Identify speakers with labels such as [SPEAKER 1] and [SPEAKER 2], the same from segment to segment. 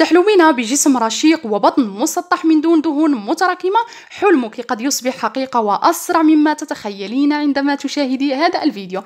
[SPEAKER 1] تحلمين بجسم رشيق وبطن مسطح من دون دهون متراكمة. حلمك قد يصبح حقيقة وأسرع مما تتخيلين عندما تشاهدي هذا الفيديو.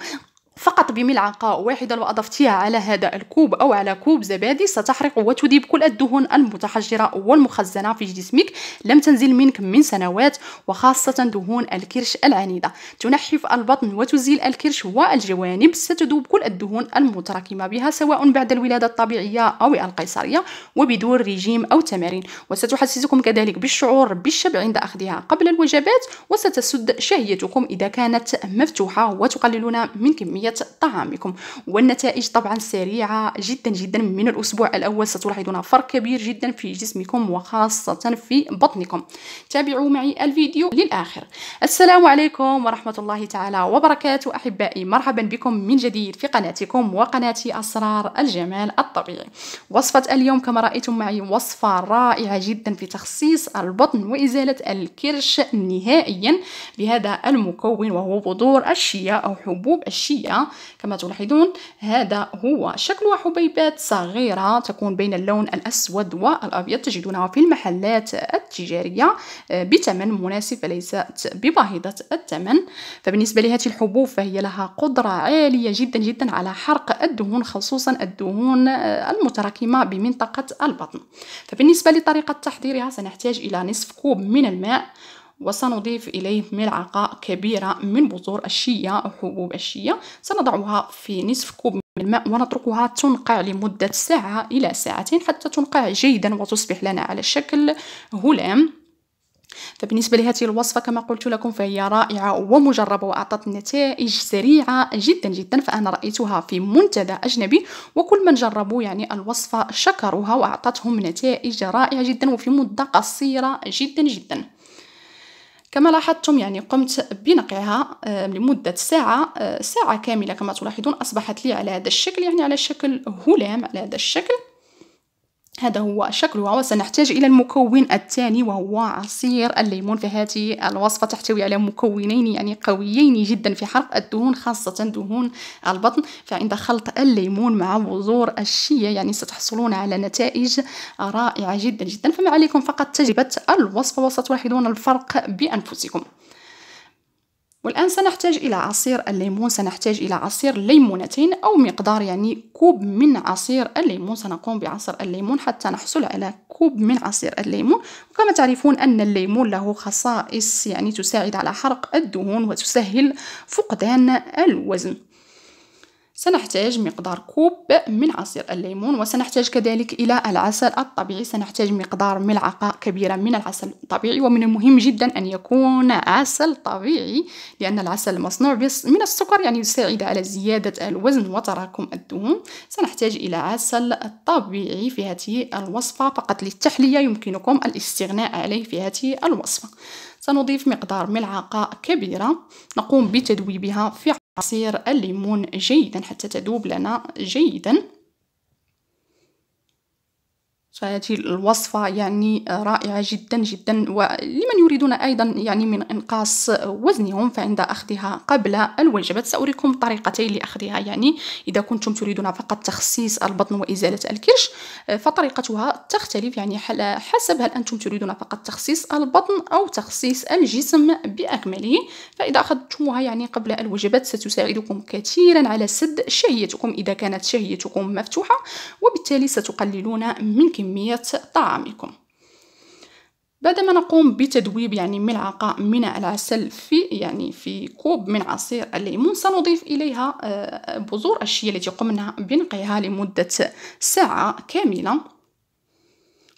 [SPEAKER 1] فقط بملعقة واحدة لو أضفتيها على هذا الكوب أو على كوب زبادي ستحرق وتذيب كل الدهون المتحجرة والمخزنة في جسمك. لم تنزل منك من سنوات وخاصة دهون الكرش العنيدة. تنحف البطن وتزيل الكرش والجوانب. ستذوب كل الدهون المتراكمة بها سواء بعد الولادة الطبيعية أو القيصرية وبدون رجيم أو تمارين. وستحسسكم كذلك بالشعور بالشبع عند أخذها قبل الوجبات وستسد شهيتكم إذا كانت مفتوحة وتقللون من كمية كمية طعامكم والنتائج طبعا سريعة جدا جدا من الأسبوع الأول ستلاحظون فرق كبير جدا في جسمكم وخاصة في بطنكم. تابعوا معي الفيديو للآخر. السلام عليكم ورحمة الله تعالى وبركاته. أحبائي مرحبا بكم من جديد في قناتكم وقناتي أسرار الجمال الطبيعي. وصفة اليوم كما رأيتم معي وصفة رائعة جدا في تخصيص البطن وإزالة الكرش نهائيا بهذا المكون وهو بذور الشيا أو حبوب الشيا كما تلاحظون هذا هو شكل حبيبات صغيرة تكون بين اللون الأسود والأبيض تجدونها في المحلات التجارية آه، بثمن مناسب فليست بباهظة الثمن فبالنسبة لهذه الحبوب فهي لها قدرة عالية جدا جدا على حرق الدهون خصوصا الدهون آه، المتراكمة بمنطقة البطن. فبالنسبة لطريقة تحضيرها سنحتاج إلى نصف كوب من الماء. وسنضيف إليه ملعقة كبيرة من بذور الشيا أو حبوب الشيا. سنضعها في نصف كوب من الماء ونتركها تنقع لمدة ساعة إلى ساعتين حتى تنقع جيدا وتصبح لنا على شكل هلام. فبالنسبة لهذه الوصفة كما قلت لكم فهي رائعة ومجربة وأعطت نتائج سريعة جدا جدا فأنا رأيتها في منتدى أجنبي. وكل من جربوا يعني الوصفة شكروها وأعطتهم نتائج رائعة جدا وفي مدة قصيرة جدا جدا. كما لاحظتم يعني قمت بنقعها آه، لمدة ساعة آه، ساعة كاملة كما تلاحظون أصبحت لي على هذا الشكل يعني على شكل هلام على هذا الشكل. هذا هو شكلها وسنحتاج إلى المكون الثاني وهو عصير الليمون. فهذه الوصفة تحتوي على مكونين يعني قويين جدا في حرق الدهون خاصة دهون البطن. فعند خلط الليمون مع بذور الشيا يعني ستحصلون على نتائج رائعة جدا جدا. فما عليكم فقط تجربة الوصفة وستلاحظون الفرق بأنفسكم. والآن سنحتاج إلى عصير الليمون سنحتاج إلى عصير ليمونتين أو مقدار يعني كوب من عصير الليمون. سنقوم بعصر الليمون حتى نحصل على كوب من عصير الليمون. وكما تعرفون أن الليمون له خصائص يعني تساعد على حرق الدهون وتسهل فقدان الوزن. سنحتاج مقدار كوب من عصير الليمون وسنحتاج كذلك إلى العسل الطبيعي. سنحتاج مقدار ملعقة كبيرة من العسل الطبيعي ومن المهم جدا أن يكون عسل طبيعي لأن العسل مصنوع من السكر يعني يساعد على زيادة الوزن وتراكم الدهون. سنحتاج إلى عسل طبيعي في هذه الوصفة فقط للتحلية يمكنكم الاستغناء عليه في هذه الوصفة. سنضيف مقدار ملعقة كبيرة نقوم بتذويبها في عصير الليمون جيدا حتى تذوب لنا جيدا. فهذه الوصفة يعني رائعة جدا جدا ولمن يريدون أيضا يعني من إنقاص وزنهم فعند أخذها قبل الوجبات سأريكم طريقتين لأخذها. يعني إذا كنتم تريدون فقط تخسيس البطن وإزالة الكرش فطريقتها تختلف. يعني حسب هل أنتم تريدون فقط تخسيس البطن أو تخسيس الجسم بأكمله. فإذا أخذتموها يعني قبل الوجبات ستساعدكم كثيرا على سد شهيتكم إذا كانت شهيتكم مفتوحة وبالتالي ستقللون من كمية كمية طعامكم. بعدما نقوم بتذويب يعني ملعقة من العسل في يعني في كوب من عصير الليمون سنضيف إليها آه، بذور الشيا التي قمنا بنقعها لمدة ساعة كاملة.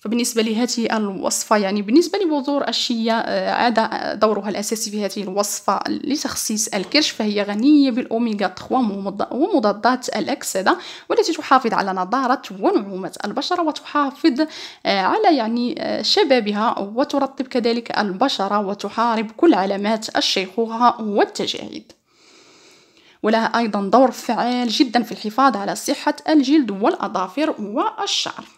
[SPEAKER 1] فبالنسبة لهذه الوصفة يعني بالنسبة لبذور الشيا آه، عاد دورها الأساسي في هذه الوصفة لتخسيس الكرش فهي غنية بالأوميغا 3 ومضادات الأكسدة والتي تحافظ على نضارة ونعومة البشرة وتحافظ آه، على يعني آه، شبابها وترطب كذلك البشرة وتحارب كل علامات الشيخوخة والتجاعيد ولها أيضا دور فعال جدا في الحفاظ على صحة الجلد والأظافر والشعر.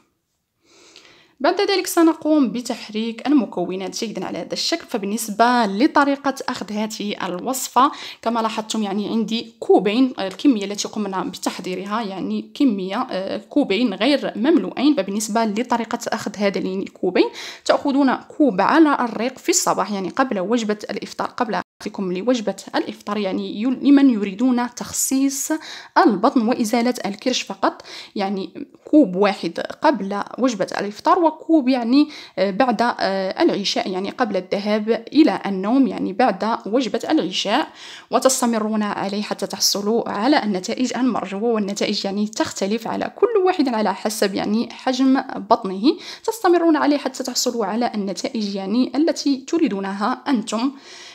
[SPEAKER 1] بعد ذلك سنقوم بتحريك المكونات جيدا على هذا الشكل فبالنسبة لطريقة أخذ هذه الوصفة كما لاحظتم يعني عندي كوبين الكمية التي قمنا بتحضيرها يعني كمية آه، كوبين غير مملوءين فبالنسبة لطريقة أخذ هذين الكوبين تأخذون كوب على الريق في الصباح يعني قبل وجبة الإفطار قبل لكم لوجبة الإفطار يعني لمن يريدون تخصيص البطن وإزالة الكرش فقط يعني كوب واحد قبل وجبة الإفطار وكوب يعني آه، بعد آه، العشاء يعني قبل الذهاب إلى النوم يعني بعد وجبة العشاء. وتستمرون عليه حتى تحصلوا على النتائج المرجوة والنتائج يعني تختلف على كل واحد على حسب يعني حجم بطنه. تستمرون عليه حتى تحصلوا على النتائج يعني التي تريدونها أنتم.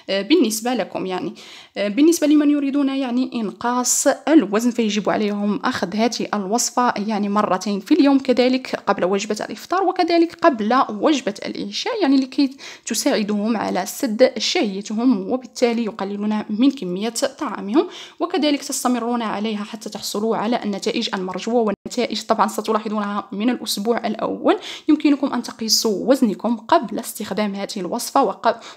[SPEAKER 1] بالنسبة لكم يعني. آه، بالنسبة لمن يريدون يعني إنقاص الوزن فيجب عليهم أخذ هذه الوصفة يعني مرتين في اليوم كذلك قبل وجبة الإفطار وكذلك قبل وجبة العشاء يعني لكي تساعدهم على سد شهيتهم وبالتالي يقللون من كمية طعامهم وكذلك تستمرون عليها حتى تحصلوا على النتائج المرجوة والنتائج طبعا ستلاحظونها من الأسبوع الأول. يمكنكم أن تقيسوا وزنكم قبل استخدام هذه الوصفة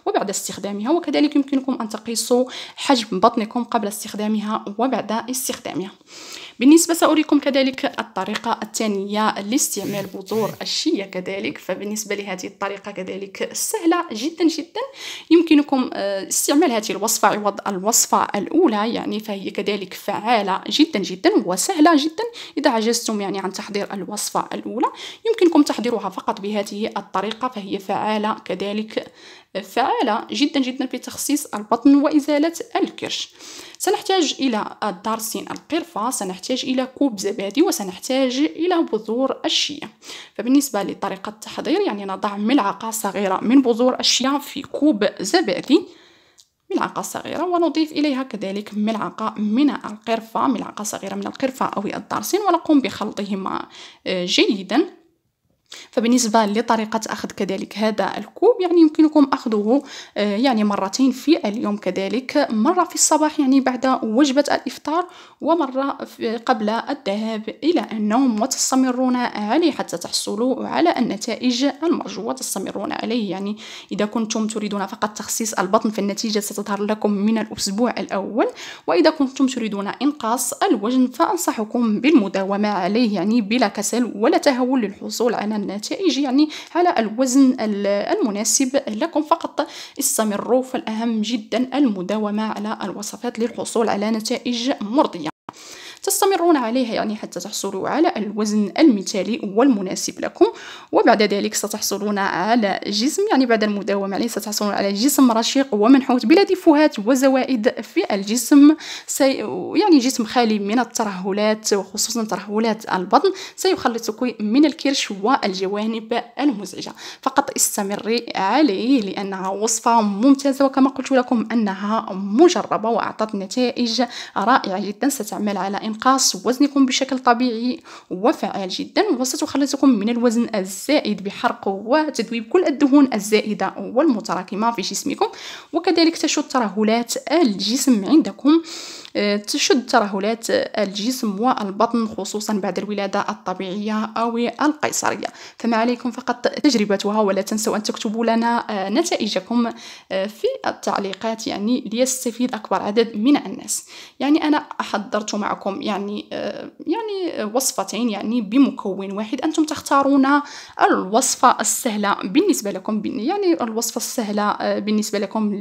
[SPEAKER 1] وبعد استخدامها وكذلك يمكنكم أن تقيسوا حجم بطنكم قبل استخدامها وبعد استخدامها. بالنسبة سأريكم كذلك الطريقة الثانية لاستعمال بذور الشيا كذلك فبالنسبة لهذه الطريقة كذلك سهلة جدا جدا. يمكنكم آه، استعمال هذه الوصفة عوض الوصفة الأولى يعني فهي كذلك فعالة جدا جدا وسهلة جدا. إذا عجزتم يعني عن تحضير الوصفة الأولى يمكنكم تحضيرها فقط بهذه الطريقة فهي فعالة كذلك فعالة جدا جدا في تخصيص البطن وإزالة الكرش. سنحتاج إلى الدارسين القرفة سنحتاج إلى كوب زبادي وسنحتاج إلى بذور الشيا فبالنسبة لطريقة التحضير يعني نضع ملعقة صغيرة من بذور الشيا في كوب زبادي ملعقة صغيرة ونضيف إليها كذلك ملعقة من القرفة ملعقة صغيرة من القرفة أو الدارسين ونقوم بخلطهما آه، جيدا. فبالنسبة لطريقة أخذ كذلك هذا الكوب يعني يمكنكم أخذه آه، يعني مرتين في اليوم كذلك. مرة في الصباح يعني بعد وجبة الإفطار ومرة قبل الذهاب إلى النوم. وتستمرون عليه حتى تحصلوا على النتائج المرجوة تستمرون عليه. يعني إذا كنتم تريدون فقط تخصيص البطن فالنتيجة ستظهر لكم من الأسبوع الأول. وإذا كنتم تريدون إنقاص الوزن فأنصحكم بالمداومة عليه يعني بلا كسل ولا تهول للحصول على النتائج يعني على الوزن المناسب لكم. فقط استمروا فالأهم جدا المداومة على الوصفات للحصول على نتائج مرضية. تستمرون عليها يعني حتى تحصلوا على الوزن المثالي والمناسب لكم. وبعد ذلك ستحصلون على جسم يعني بعد المداومة عليه ستحصلون على جسم رشيق ومنحوت بلا دفوهات وزوائد في الجسم. سي يعني جسم خالي من الترهلات وخصوصا ترهلات البطن سيخلصك من الكرش والجوانب المزعجة. فقط استمري عليه لأنها وصفة ممتازة وكما قلت لكم أنها مجربة وأعطت نتائج رائعة جدا. ستعمل على إنقاص وزنكم بشكل طبيعي وفعال جدا وستخلصكم من الوزن الزائد بحرق وتذويب كل الدهون الزائدة والمتراكمة في جسمكم. وكذلك تشد ترهلات الجسم عندكم. تشد ترهلات الجسم والبطن خصوصا بعد الولادة الطبيعية أو القيصرية. فما عليكم فقط تجربتها ولا تنسوا أن تكتبوا لنا آه، نتائجكم آه، في التعليقات يعني ليستفيد أكبر عدد من الناس. يعني أنا حضرت معكم يعني آه، يعني وصفتين يعني بمكون واحد أنتم تختارون الوصفة السهلة بالنسبة لكم يعني الوصفة السهلة بالنسبة لكم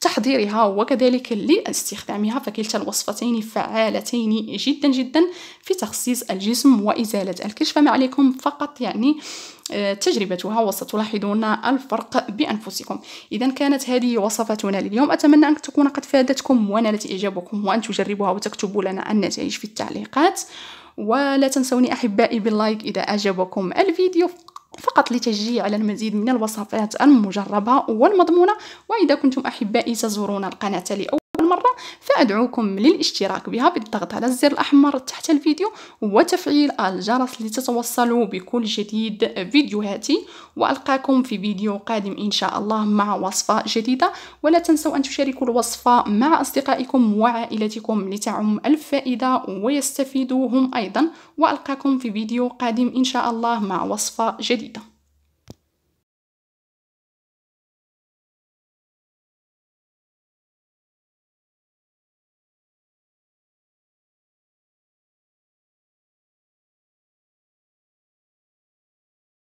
[SPEAKER 1] لتحضيرها وكذلك لاستخدامها فكلتا الوصفتين فعالتين جدا جدا في تخسيس الجسم وإزالة الكرش فما عليكم فقط يعني آه، تجربتها وستلاحظون الفرق بأنفسكم. إذا كانت هذه وصفتنا لليوم. أتمنى أن تكون قد فادتكم ونالت إعجابكم وأن تجربوها وتكتبوا لنا النتائج في التعليقات. ولا تنسوني أحبائي باللايك إذا أعجبكم الفيديو فقط لتشجيع على المزيد من الوصفات المجربة والمضمونة. وإذا كنتم أحبائي تزورون القناة لأول فأدعوكم للاشتراك بها بالضغط على الزر الأحمر تحت الفيديو وتفعيل الجرس لتتوصلوا بكل جديد فيديوهاتي. وألقاكم في فيديو قادم إن شاء الله مع وصفة جديدة. ولا تنسوا أن تشاركوا الوصفة مع أصدقائكم وعائلتكم لتعم الفائدة ويستفيدوا هم أيضا. وألقاكم في فيديو قادم إن شاء الله مع وصفة جديدة.